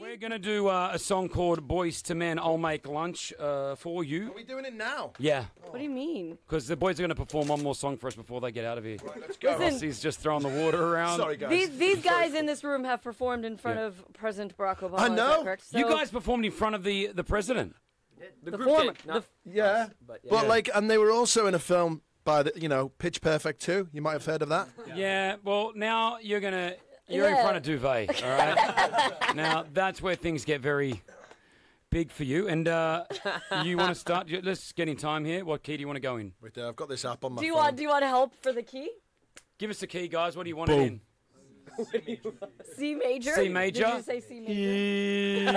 We're going to do uh, a song called Boyz II Men, I'll Make Lunch uh, for you. Are we doing it now? Yeah, What do you mean? because the boys are going to perform one more song for us before they get out of here. Let's go. Listen, Rossi's just throwing the water around. Sorry, guys. These these guys in this room have performed in front Yeah. of President Barack Obama. I is that know. correct? You So- guys performed in front of the, the president. The, The group former- did, not the- yeah. us, but, yeah. But like, and they were also in a film by the, you know, Pitch Perfect 2. You might have heard of that. Yeah, well, now you're going to. You're in front of Duvet, all right? now, that's where things get very big for you. And uh, you want to start? Let's get in time here. What key do you want to go in? Wait there, I've got this app on my Do you phone. want do you want help for the key? Give us the key, guys. What do you want Boom. it in? C major. C major? Did you say C major?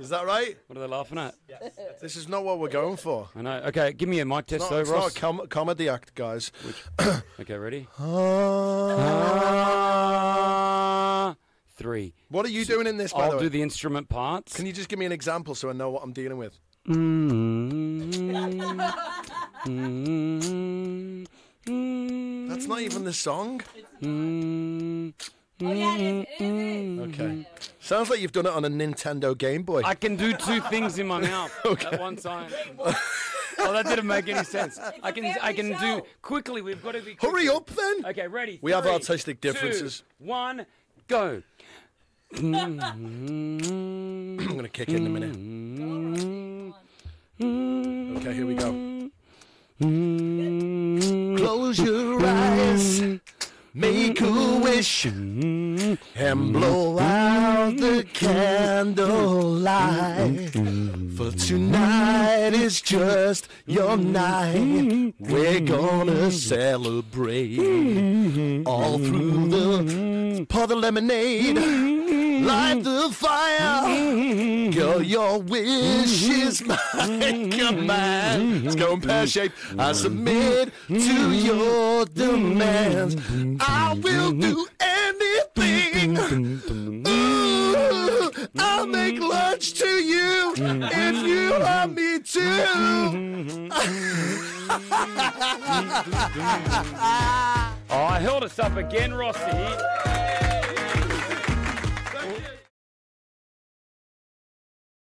Is that right? What are they laughing at? This is not what we're going for. I know. Okay, give me a mic test It's though, not, it's not Ross. a com- comedy act, guys. okay, ready? Ah. Three. what are you doing in this, by I'll the way? do the instrument parts. Can you just give me an example so I know what I'm dealing with? Mm-hmm. That's not even the song. Mm-hmm. Oh yeah, it is. It is. Okay. Sounds like you've done it on a Nintendo Game Boy. I can do two things in my mouth at one time. oh, that didn't make any sense. I can I can do quickly. We've got to be. Hurry up then. Okay, ready. We have Three, artistic two, differences. one, go. Mm-hmm. I'm going to kick in a minute. Mm-hmm. Okay, here we go. Mm-hmm. Close your eyes, make a wish, and blow out the candlelight. For tonight is just your night. We're gonna celebrate all through the pour the lemonade, light the fire. Girl, your wish is my command. Let's go in pear shape. I submit to your demands. I will do anything. I'll make mm-hmm. lunch to you if mm-hmm. you want me to. Mm-hmm. Oh, I held us up again, Rossi.